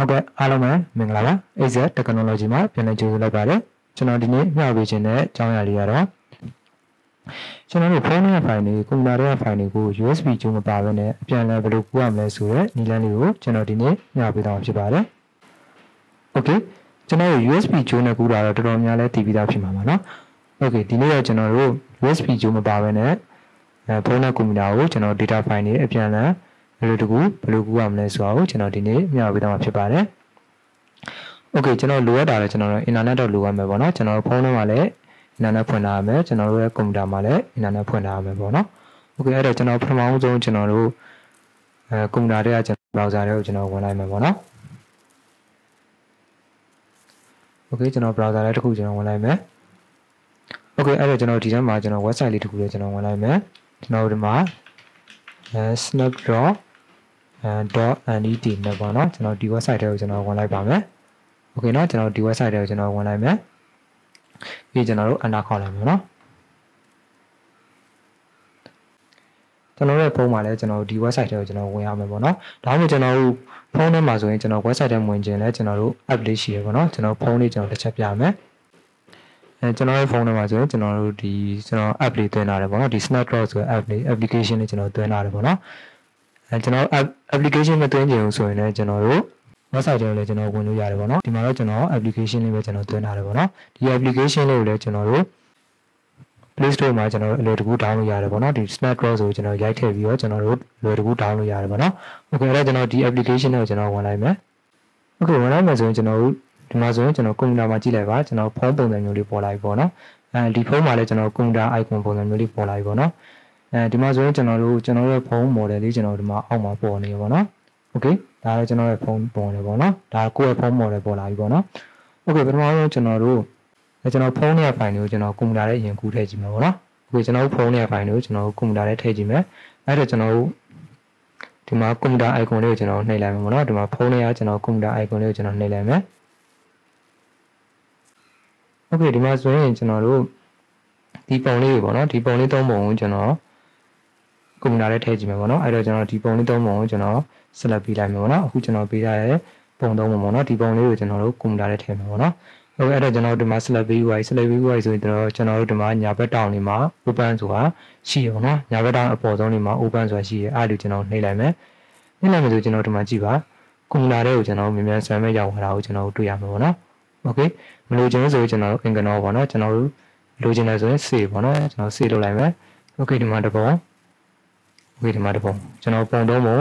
ဟုတ်ကဲ့အားလုံးပဲမင်္ဂလာပါ AZ Technology မှာပြန်လည်ကြိုဆိုလိုက်ပါတယ်ကျွန်တော်ဒီနေ့မျှဝေခြင်းတဲ့အကြောင်းအရာလေးကတော့ကျွန်တော်တို့ဖုန်းရဲ့ file တွေကွန်ပျူတာရဲ့ file တွေကို USB ကျုံမပါဘဲနဲ့အပြန်အလှန်ဘယ်လိုကူးရမလဲဆိုတဲ့နည်းလမ်းလေးကိုကျွန်တော်ဒီနေ့မျှဝေသွားမှာဖြစ်ပါတယ် Okay ကျွန်တော်တို့ USB ကျုံနဲ့ကူးတာတော့တော်တော်များလဲတည်ပြီးသားဖြစ်မှာပါเนาะ Okay ဒီနေ့တော့ကျွန်တော်တို့ USB ကျုံမပါဘဲနဲ့အဲဖုန်းနဲ့ကွန်ပျူတာကိုကျွန်တော် data file တွေအပြန်အလှန် ဘယ်လိုတကူဘယ်လိုကူရမလဲဆိုတာကိုကျွန်တော်ဒီနေ့မျှဝေသွားမှာဖြစ်ပါတယ်။ Okay ကျွန်တော်လိုအပ်တာလည်းကျွန်တော်တို့ internet တော့လိုရမယ်ပေါ့နော်ကျွန်တော်တို့ဖုန်းထဲမှာလည်း internet ဖွင့်ထားရမယ်ကျွန်တော်တို့ရဲ့ကွန်ပျူတာမှာလည်း internet ဖွင့်ထားရမယ်ပေါ့နော်။ Okay အဲ့တော့ကျွန်တော်ပထမဆုံးကျွန်တော်တို့အဲကွန်ပျူတာတွေကကျွန်တော် browser တွေကိုကျွန်တော်ဝင်လိုက်မယ်ပေါ့နော်။ Okay ကျွန်တော် browser လေးတစ်ခုကျွန်တော်ဝင်လိုက်မယ်။ Okay အဲ့တော့ကျွန်တော်ဒီထဲမှာကျွန်တော် website လေးတစ်ခုလေးကျွန်တော်ဝင်လိုက်မယ်။ကျွန်တော်ဒီမှာအဲ snapdragon .net နဲ့ပေါ့နော်ကျွန်တော်ဒီ website ထဲကိုကျွန်တော်ဝင်လိုက်ပါမယ်။ Okay เนาะကျွန်တော်ဒီ website ထဲကိုကျွန်တော်ဝင်လိုက်မယ်။ပြီးကျွန်တော်တို့ enter ခေါက်လိုက်မယ်เนาะကျွန်တော်ရဲ့ဖုန်းမှာလည်းကျွန်တော်ဒီ website ထဲကိုကျွန်တော်ဝင်ရမယ်ပေါ့နော်။ဒါမှမဟုတ်ကျွန်တော်တို့ဖုန်းထဲမှာဆိုရင်ကျွန်တော် website ထဲဝင်ခြင်းလဲကျွန်တော်တို့ app လေးရှိရပေါ့နော်။ကျွန်တော်ဖုန်းလေးကျွန်တော်တစ်ချက်ပြမယ်။အဲကျွန်တော်ရဲ့ဖုန်းထဲမှာဆိုရင်ကျွန်တော်တို့ဒီကျွန်တော် app လေးသွင်းထားတယ်ပေါ့နော်ဒီ snapdragon ဆိုတဲ့ app လေး application လေးကျွန်တော်သွင်းထားတယ်ပေါ့နော် အဲကျွန်တော် application မသွင်းချင်ဘူးဆိုရင်လည်းကျွန်တော်တို့ website ထဲကိုလည်းကျွန်တော်ဝင်လို့ရတယ်ပေါ့နော်ဒီမှာတော့ကျွန်တော် application လေးပဲကျွန်တော်သွင်းထားတယ်ပေါ့နော်ဒီ application လေးကိုလည်းကျွန်တော်တို့ Play Store မှာကျွန်တော်တို့အလွယ်တကူ download ရတယ်ပေါ့နော်ဒီ Snapdragon ဆိုကျွန်တော်ရိုက်ထည့်ပြီးတော့ကျွန်တော်တို့လွယ်တကူ download ရတယ်ပေါ့နော် Okay အဲ့တော့ကျွန်တော်ဒီ application ကိုကျွန်တော်ဝင်လိုက်မယ် Okay ဝင်လိုက်မယ်ဆိုရင်ကျွန်တော်တို့ဒီမှာဆိုရင်ကျွန်တော်ကွန်ပျူတာမှာကြည့်လိုက်ပါကျွန်တော်ဖုန်းပုံစံမျိုးလေးပေါ်လာပြီပေါ့နော်အဲဒီဖုန်းမှာလည်းကျွန်တော်ကွန်ပျူတာ icon ပုံစံမျိုးလေးပေါ်လာပြီပေါ့နော် အဲဒီမှာဆိုရင်ကျွန်တော်တို့ကျွန်တော်ရဲ့ဖုန်း model လေးကျွန်တော်ဒီမှာအောက်မှာပေါ်နေပါတော့။ Okay ဒါတော့ကျွန်တော်ရဲ့ဖုန်းပေါ်နေပါတော့။ဒါကိုယ့်ရဲ့ဖုန်း model ပေါ်လာပြီပေါ့နော်။ Okay ပထမဆုံးကျွန်တော်တို့ကျွန်တော်ဖုန်းရဲ့ file ကိုကျွန်တော်ကွန်ပျူတာထဲရင်ကူးထည့်ကြည့်မယ်ပေါ့နော်။ Okay ကျွန်တော်ဖုန်းရဲ့ file ကိုကျွန်တော်ကွန်ပျူတာထဲထည့်ကြည့်မယ်။အဲ့ဒါကျွန်တော်တို့ဒီမှာကွန်ပျူတာ icon လေးကိုကျွန်တော်နှိပ်လိုက်မယ်ပေါ့နော်။ဒီမှာဖုန်းလေးကကျွန်တော်ကွန်ပျူတာ icon လေးကိုကျွန်တော်နှိပ်လိုက်မယ်။ Okay ဒီမှာဆိုရင်ကျွန်တော်တို့ဒီပုံလေးတွေပေါ့နော်ဒီပုံလေးသုံးပုံကိုကျွန်တော် ကွန်ပျူတာထဲထည့်ကြည့်မယ်ပေါ့နော်အဲ့တော့ကျွန်တော်ဒီပုံလေးသုံးပုံကိုကျွန်တော်ဆက်လက်ပေးလိုက်မယ်ပေါ့နော်အခုကျွန်တော်ပေးရတဲ့ပုံသုံးပုံပေါ့နော်ဒီပုံလေးကိုကျွန်တော်တို့ကွန်ပျူတာထဲထည့်မယ်ပေါ့နော်ဟုတ်ကဲ့အဲ့တော့ကျွန်တော်ဒီမှာ select ပေးပြီး select ပေးပြီးဆိုရင်ကျွန်တော်ကျွန်တော်တို့ဒီမှာညာဘက်တောင်လေးမှာ open ဆိုတာရှိရပါတော့ညာဘက်တောင်အပေါ်ဆုံးလေးမှာ open ဆိုတာရှိရအဲ့လိုကျွန်တော်နှိပ်လိုက်မယ်နှိပ်လိုက်မယ်ဆိုကျွန်တော်ဒီမှာကြည့်ပါကွန်ပျူတာထဲကိုကျွန်တော်မြန်မြန်ဆန်မဲ့ရောက်လာတာကိုကျွန်တော်တို့တွေ့ရမှာပေါ့နော်โอเคမလို့ကျွန်တော်ဆိုကျွန်တော်တို့ ignore ပေါ့နော်ကျွန်တော်တို့လိုချင်တယ်ဆိုရင် save ပေါ့နော်ကျွန်တော် save လုပ်လိုက်မယ်โอเคဒီမှာတစ်ပုံ โอเคဒီမှာတစ်ပုံကျွန်တော်ပုံတော့ပုံ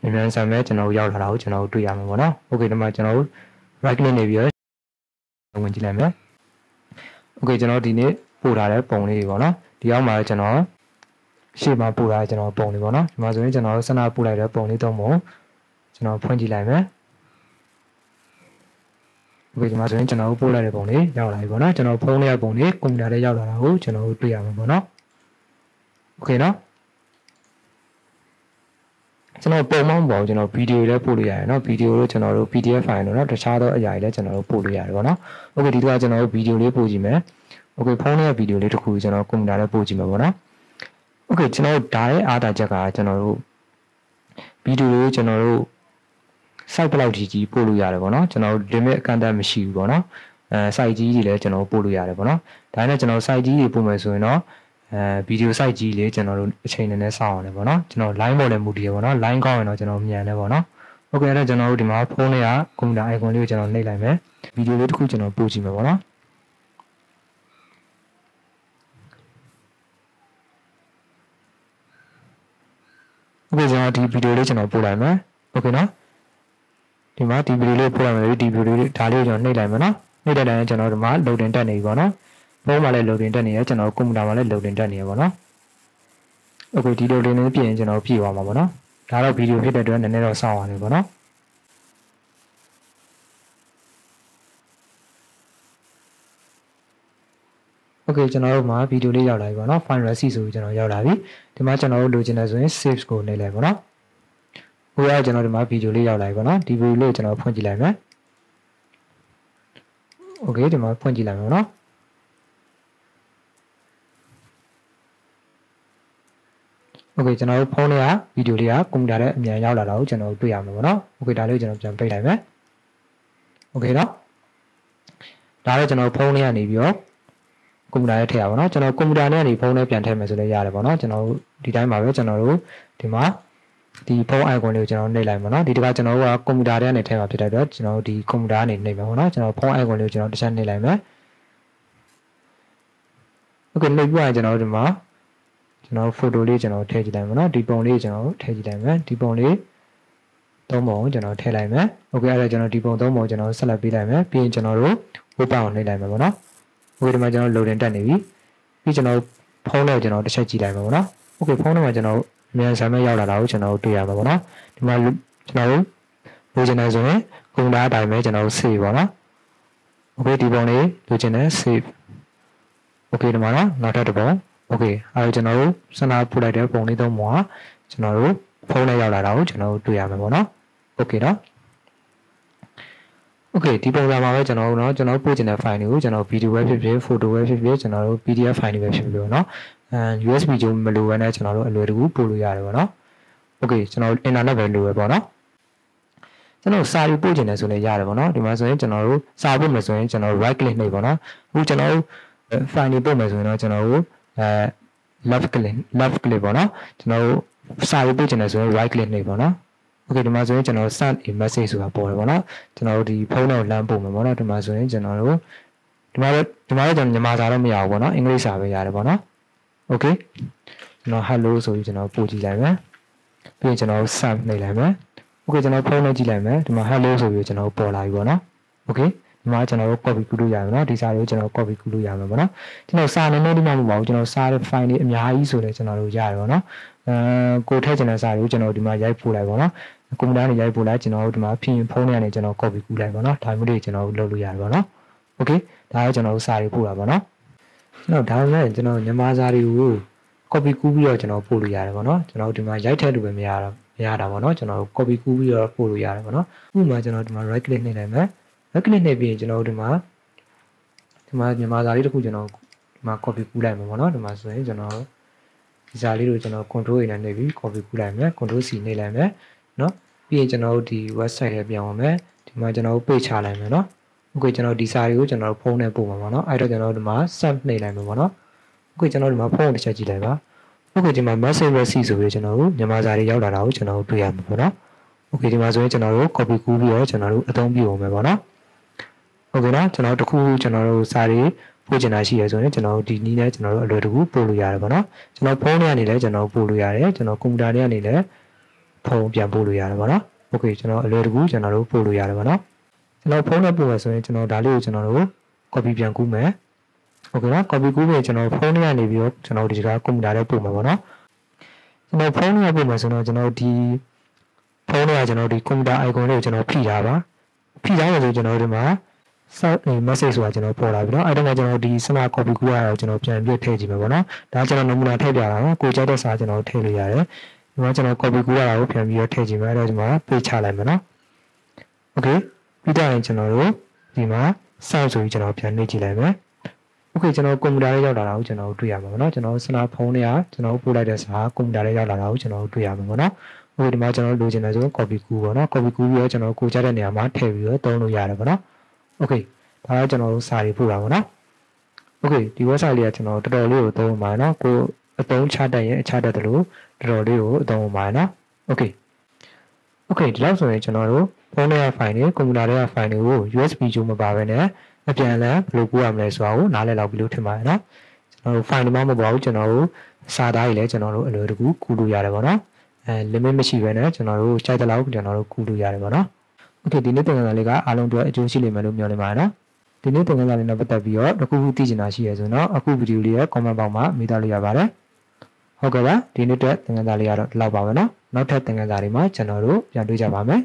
မြန်မြန်ဆန်မဲ့ကျွန်တော်ရောက်လာတာကိုကျွန်တော်တွေ့ရမှာပေါ့နော်โอเคဒီမှာကျွန်တော် right click နေပြီးတော့ဝင်ကြည့်လိုက်မယ်โอเคကျွန်တော်ဒီနေ့ပို့ထားတဲ့ပုံလေးတွေပေါ့နော်ဒီအောက်မှာကျွန်တော်ရှေ့မှာပို့ထားတဲ့ကျွန်တော်ပုံလေးပေါ့နော်ဒီမှာဆိုရင်ကျွန်တော်စနပို့လိုက်တဲ့ပုံလေးသုံးပုံကျွန်တော်ဖွင့်ကြည့်လိုက်မယ်โอเคဒီမှာဆိုရင်ကျွန်တော်ပို့လိုက်တဲ့ပုံလေးရောက်လာပြီပေါ့နော်ကျွန်တော်ဖုန်းလေးရပုံလေးကွန်ပျူတာလေးရောက်လာတာကိုကျွန်တော်တွေ့ရမှာပေါ့နော်โอเคနော် ကျွန်တော်ပုံမှန်ပေါ့ကျွန်တော်ဗီဒီယိုလည်းပို့လို့ရတယ်เนาะဗီဒီယိုလို့ကျွန်တော်တို့ PDF file လို့เนาะတခြားသောအရာတွေလည်းကျွန်တော်တို့ပို့လို့ရတယ်ပေါ့နော်โอเคဒီတော့ကျွန်တော်တို့ဗီဒီယိုလေးပို့ကြည့်မယ်โอเคဖုန်းလေးရဲ့ဗီဒီယိုလေးတစ်ခုကျွန်တော်ကွန်ပျူတာလေးပို့ကြည့်မယ်ပေါ့နော်โอเคကျွန်တော်ဒါရဲ့အားတာချက်ကကျွန်တော်တို့ဗီဒီယိုလေးကျွန်တော်တို့ site ဘယ်လောက်ကြီးကြီးပို့လို့ရတယ်ပေါ့နော်ကျွန်တော် limit အကန့်အသတ်မရှိဘူးပေါ့နော်အဲ site ကြီးတွေလည်းကျွန်တော်ပို့လို့ရတယ်ပေါ့နော်ဒါနဲ့ကျွန်တော် site ကြီးတွေပို့မယ်ဆိုရင်တော့ အဲဗီဒီယို site ကြီးလေးကျွန်တော်တို့အချိန်နဲ့နဲ့စောင့်ရတယ်ပေါ့နော်ကျွန်တော် line ပေါ်လည်းမူတည်ရပေါ့နော် line ကောင်းရင်တော့ကျွန်တော်မြန်တယ်ပေါ့နော်โอเคအဲ့တော့ကျွန်တော်တို့ဒီမှာဖုန်းလေးကကွန်ပျူတာ icon လေးကိုကျွန်တော်နှိပ်လိုက်မယ်ဗီဒီယိုလေးတစ်ခုကျွန်တော်ပို့ကြည့်မယ်ပေါ့နော်โอเคကျွန်တော်ဒီဗီဒီယိုလေးကျွန်တော်ပို့လိုက်မယ်โอเคနော်ဒီမှာဒီဗီဒီယိုလေးပို့လိုက်မယ်ဒီဗီဒီယိုလေးဒါလေးကျွန်တော်နှိပ်လိုက်မယ်နော်နှိပ်တဲ့တိုင်းကျွန်တော်ဒီမှာ loading တက်နေပြီပေါ့နော် ဖုန်းမှာလည်း loading တက်နေရကျွန်တော်ကွန်ပျူတာမှာလည်း loading တက်နေရပေါ့နော်โอเคဒီ loading လေးပြင်ရင်ကျွန်တော်ပြည့်သွားမှာပေါ့နော်ဒါတော့ဗီဒီယိုဖြစ်တဲ့အတွက်နည်းနည်းတော့စောင့်ရတယ်ပေါ့နော်โอเคကျွန်တော်တို့မှာဗီဒီယိုလေးရောက်လာပြီပေါ့နော် file receipt ဆိုပြီးကျွန်တော်ရောက်လာပြီဒီမှာကျွန်တော်တို့လိုချင်တယ်ဆိုရင် save ကိုနှိပ်လိုက်ပေါ့နော်ဟိုကကျွန်တော်ဒီမှာဗီဒီယိုလေးရောက်လာပြီပေါ့နော်ဒီဗီဒီယိုလေးကိုကျွန်တော်ဖွင့်ကြည့်လိုက်မယ်โอเคဒီမှာဖွင့်ကြည့်လိုက်မယ်ပေါ့နော် โอเคကျွန်တော်တို့ဖုန်းလေးကဗီဒီယိုလေးကကွန်ပျူတာထဲအမြန်ရောက်လာတာကိုကျွန်တော်တို့တွေ့ရမှာပေါ့နော်โอเคဒါလေးကိုကျွန်တော်ပြန်ပိတ်လိုက်မယ် โอเคเนาะဒါတော့ကျွန်တော်ဖုန်းလေးကနေပြီးတော့ကွန်ပျူတာထဲထည့်ရပါတော့ကျွန်တော်ကွန်ပျူတာနဲ့ကနေဖုန်းထဲပြန်ထည့်မယ်ဆိုလည်းရတယ်ပေါ့နော်ကျွန်တော်ဒီတိုင်းပါပဲကျွန်တော်တို့ဒီမှာဒီဖုန်း icon လေးကိုကျွန်တော်နှိပ်လိုက်ပါတော့ဒီတခါကျွန်တော်တို့ကကွန်ပျူတာထဲကနေထည့်မှာဖြစ်တဲ့အတွက်ကျွန်တော်တို့ဒီကွန်ပျူတာကနေနှိပ်မယ်ပေါ့နော်ကျွန်တော်ဖုန်း icon လေးကိုကျွန်တော်တစ်ချက်နှိပ်လိုက်မယ်โอเคနှိပ်ပြီးရင်ကျွန်တော်တို့ဒီမှာ ကျွန်တော်ဖိုတိုလေးကျွန်တော်ထည့်ကြည့်လိုက်မယ်နော်ဒီပုံလေးကျွန်တော်ထည့်ကြည့်လိုက်မယ်ဒီပုံလေးသုံးပုံကိုကျွန်တော်ထည့်လိုက်မယ်โอเคအဲ့ဒါကျွန်တော်ဒီပုံသုံးပုံကျွန်တော်ဆက်လက်ပေးလိုက်မယ်ပြီးရင်ကျွန်တော်တို့ဝက်ပောက်ကိုနှိပ်လိုက်မယ်ပေါ့နော်โอเคဒီမှာကျွန်တော် loading တက်နေပြီပြီးကျွန်တော်ဖုန်းလေးကိုကျွန်တော်တစ်ချက်ကြည့်လိုက်မယ်ပေါ့နော်โอเคဖုန်းထဲမှာကျွန်တော်မြန်ဆန်မဲ့ရောက်လာတာကိုကျွန်တော်တွေ့ရမှာပေါ့နော်ဒီမှာကျွန်တော်လိုချင်တယ်ဆိုရင်ကွန်ပျူတာအတိုင်းပဲကျွန်တော် save ပေါ့နော်โอเคဒီပုံလေးလိုချင်တယ် save โอเคဒီမှာနော်နောက်ထပ်တစ်ပုံ โอเคအဲဒါကျွန်တော်တို့စနာပို့လိုက်တဲ့ပုံလေးသုံးပုံကကျွန်တော်တို့ဖုန်းနဲ့ရောက်လာတာကိုကျွန်တော်တို့တွေ့ရမှာပေါ့နော်โอเคနော်โอเคဒီပုံစံမှာပဲကျွန်တော်တို့เนาะကျွန်တော်ပို့ချင်တဲ့ file တွေကိုကျွန်တော် video ပဲဖြစ်ဖြစ် photo ပဲဖြစ်ဖြစ်ကျွန်တော်တို့ PDF file တွေပဲဖြစ်ဖြစ်เนาะအဲ USB ကြိုးမလိုဘဲနဲ့ကျွန်တော်တို့အလွယ်တကူပို့လို့ရတယ်ပေါ့နော်โอเคကျွန်တော် internet ပဲလိုပဲပေါ့နော်ကျွန်တော်စာရီပို့ချင်တယ်ဆိုလည်းရတယ်ပေါ့နော်ဒီမှာဆိုရင်ကျွန်တော်တို့စာပို့မယ်ဆိုရင်ကျွန်တော် right click နှိပ်ပေါ့နော်အခုကျွန်တော်တို့ file တွေပို့မယ်ဆိုရင်တော့ကျွန်တော်တို့ အဲ left click left click ပေါ့နော်ကျွန်တော်တို့စာရေးပေးချင်တယ်ဆိုရင် right click နှိပ်ပေါ့နော် okay ဒီမှာဆိုရင်ကျွန်တော် send a message ဆိုတာပေါ်တယ်ပေါ့နော်ကျွန်တော်တို့ဒီဖုန်းထဲကိုလမ်းပို့မယ်ပေါ့နော်ဒီမှာဆိုရင်ကျွန်တော်တို့ဒီမှာတော့ဒီမှာတော့ကျွန်တော်မြန်မာစာတော့မရဘူးပေါ့နော်အင်္ဂလိပ်စာပဲရတယ်ပေါ့နော် okay ကျွန်တော် hello ဆိုပြီးကျွန်တော်ပို့ကြည့်လိုက်မယ်ပြီးရင်ကျွန်တော် send နှိပ်လိုက်မယ် okay ကျွန်တော်ဖုန်းထဲကြည့်လိုက်မယ်ဒီမှာ hello ဆိုပြီးကျွန်တော်ပေါ်လာပြီပေါ့နော် okay ဒီမှာကျွန်တော်တို့ copy ကူးလို့ရမယ်เนาะဒီစာတွေကိုကျွန်တော် copy ကူးလို့ရမှာပေါ့နော်ကျွန်တော်စာနဲ့နဲ့ဒီမှာမဟုတ်ပါဘူးကျွန်တော်စာတဲ့ file တွေအများကြီးဆိုလည်းကျွန်တော်တို့ရတယ်ပေါ့နော်အဲကိုထည့်ချင်တဲ့စာတွေကိုကျွန်တော်ဒီမှာရိုက်ပို့လိုက်ပေါ့နော်ကွန်ပျူတာနဲ့ရိုက်ပို့လိုက်ကျွန်တော်တို့ဒီမှာဖြင်းဖုန်းထဲကနေကျွန်တော် copy ကူးလိုက်ပေါ့နော်ဒါမျိုးတွေကျွန်တော်တို့လုပ်လို့ရတယ်ပေါ့နော်โอเคဒါကကျွန်တော်တို့စာတွေပို့တာပေါ့နော်ကျွန်တော်ဒါပေမဲ့ကျွန်တော်ညမာစာတွေကို copy ကူးပြီးတော့ကျွန်တော်ပို့လို့ရတယ်ပေါ့နော်ကျွန်တော်ဒီမှာရိုက်ထည့်လို့ပဲမရတော့မရတာပေါ့နော်ကျွန်တော် copy ကူးပြီးတော့ပို့လို့ရတယ်ပေါ့နော်ဥပမာကျွန်တော်ဒီမှာ right click နှိပ်လိုက်မယ် နော် click နဲ့ပြီးရင်ကျွန်တော်တို့ဒီမှာဒီမှာမြန်မာစာလေးတစ်ခုကျွန်တော်ဒီမှာ copy ကူးလိုက်မှာပေါ့နော်ဒီမှာဆိုရင်ကျွန်တော်ဒီစာလေးကိုကျွန်တော် control A နဲ့နေပြီး copy ကူးလိုက်မယ် control C နေလိုက်မယ်နော်ပြီးရင်ကျွန်တော်တို့ဒီ website ထဲပြန်အောင်မယ်ဒီမှာကျွန်တော်တို့ page ချလိုက်မယ်နော်အခုကျွန်တော်ဒီစာတွေကိုကျွန်တော်ဖုန်းနဲ့ပို့မှာပေါ့နော်အဲ့တော့ကျွန်တော်ဒီမှာ send နေလိုက်မှာပေါ့နော်အခုကျွန်တော်ဒီမှာဖုန်းတစ်ချက်ကြည့်လိုက်ပါဟုတ်ကဲ့ဒီမှာ message receive ဆိုပြီးကျွန်တော်တို့မြန်မာစာတွေရောက်လာတာကိုကျွန်တော်တို့တွေ့ရမှာပေါ့နော်။ Okay ဒီမှာဆိုရင်ကျွန်တော်တို့ copy ကူးပြီးတော့ကျွန်တော်တို့အသုံးပြုအောင်ပဲပေါ့နော်။ โอเคနော်ကျွန်တော်တို့တခုကျွန်တော်တို့စာတွေပို့ချင်တာရှိရဆိုရင်ကျွန်တော်တို့ဒီနည်းနဲ့ကျွန်တော်တို့အလွယ်တကူပို့လို့ရတယ်ပေါ့နော်ကျွန်တော်ဖုန်းထဲကနေလည်းကျွန်တော်ပို့လို့ရတယ်ကျွန်တော်ကွန်ပျူတာထဲကနေလည်းဖုန်းပြန်ပို့လို့ရတယ်ပေါ့နော်โอเคကျွန်တော်အလွယ်တကူကျွန်တော်တို့ပို့လို့ရတယ်ပေါ့နော်ကျွန်တော်ဖုန်းနဲ့ပို့မယ်ဆိုရင်ကျွန်တော်ဒါလေးကိုကျွန်တော်တို့ copy ပြန်ကူးမယ်โอเคနော် copy ကူးပြီးကျွန်တော်ဖုန်းထဲကနေပြီးတော့ကျွန်တော်ဒီကကွန်ပျူတာထဲပို့မှာပေါ့နော်ကျွန်တော်ဖုန်းထဲပို့မယ်ဆိုတော့ကျွန်တော်ဒီဖုန်းထဲကကျွန်တော်ဒီကွန်ပျူတာ icon လေးကိုကျွန်တော်ဖိထားပါဖိထားရဆိုကျွန်တော်ဒီမှာ message ဆိုတာကျွန်တော်ပေါ်လာပြီเนาะအဲ့တော့ကျွန်တော်ဒီ smart copy ကူရတော့ကျွန်တော်ပြန်ပြထည့်ကြည့်မယ်ပေါ့နော်ဒါကျွန်တော်နမူနာထည့်ပြတာနော်ကိုကြိုက်တဲ့စာကျွန်တော်ထည့်လို့ရတယ်ဒီမှာကျွန်တော် copy ကူရတာကိုပြန်ပြီးတော့ထည့်ကြည့်မယ်အဲ့တော့ဒီမှာ page ချလိုက်မယ်နော် okay ပြီးတော့ရင်ကျွန်တော်တို့ဒီမှာ site ဆိုပြီးကျွန်တော်ပြန်နှိပ်ကြည့်လိုက်မယ် okay ကျွန်တော်ကွန်ပျူတာလေးရောက်လာတာကိုကျွန်တော်တွေ့ရမှာပေါ့နော်ကျွန်တော်စနာဖုန်းတွေကကျွန်တော်ပို့လိုက်တဲ့စာကွန်ပျူတာလေးရောက်လာတာကိုကျွန်တော်တွေ့ရမှာပေါ့နော်ဟိုဒီမှာကျွန်တော်လိုချင်တယ်ဆို copy ကူပေါ့နော် copy ကူပြီးတော့ကျွန်တော်ကိုကြားတဲ့နေရာမှာထည့်ပြီးတော့သုံးလို့ရတယ်ပေါ့နော် okay ဒါကကျွန်တော်တို့စာတွေပို့တာပေါ့နော် okay ဒီ website လေးကကျွန်တော်တော်တော်လေးကိုသုံးပါနော်ကိုအသုံးချတတ်ရင်အခြားတတ်တယ်လို့တော်တော်လေးကိုအသုံးပါနော် okay okay ဒီလောက်ဆိုရင်ကျွန်တော်တို့ဖုန်းထဲက file တွေကွန်ပျူတာထဲက file တွေကို USB ကြိုးမပါဘဲနဲ့အပြန်အလှန်ဘယ်လိုကူးရမလဲဆိုတာကိုနားလည်လောက်ပြီလို့ထင်ပါတယ်နော်ကျွန်တော်တို့ file တွေမှမပေါ်ဘူးကျွန်တော်တို့စာသားတွေလည်းကျွန်တော်တို့အလွယ်တကူကူးလို့ရတယ်ပေါ့နော်အဲ limit မရှိဘဲနဲ့ကျွန်တော်တို့ခြိုက်တဲ့လောက်ကျွန်တော်တို့ကူးလို့ရတယ်ပေါ့နော် โอเคဒီနေ့သင်ခန်းစာလေးကအားလုံးအတွက်အကျိုးရှိလိမ့်မယ်လို့မျှော်လင့်ပါတယ်နော်ဒီနေ့သင်ခန်းစာလေးနဲ့ပတ်သက်ပြီးတော့တခုခုသိချင်တာရှိရဆိုတော့အခုဗီဒီယိုလေးရဲ့ comment ဘောက်မှာမိသားလို့ရပါတယ်ဟုတ်ကဲ့ပါဒီနေ့အတွက်သင်ခန်းစာလေးကတော့ဒီလောက်ပါပဲနော်နောက်ထပ်သင်ခန်းစာတွေမှာကျွန်တော်တို့ပြန်တွေ့ကြပါမယ်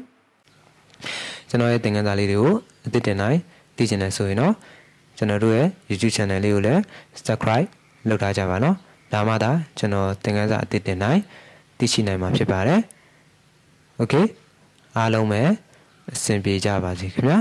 ကျွန်တော်ရဲ့သင်ခန်းစာလေးတွေကိုအသစ်တင်နိုင်သိချင်တယ်ဆိုရင်တော့ကျွန်တော်တို့ရဲ့ YouTube channel လေးကိုလည်း subscribe လုပ်ထားကြပါနော်ဒါမှသာကျွန်တော်သင်ခန်းစာအသစ်တင်နိုင်သိရှိနိုင်မှာဖြစ်ပါတယ် Okay အားလုံးပဲ အဆင်ပြေကြပါစေခင်ဗျာ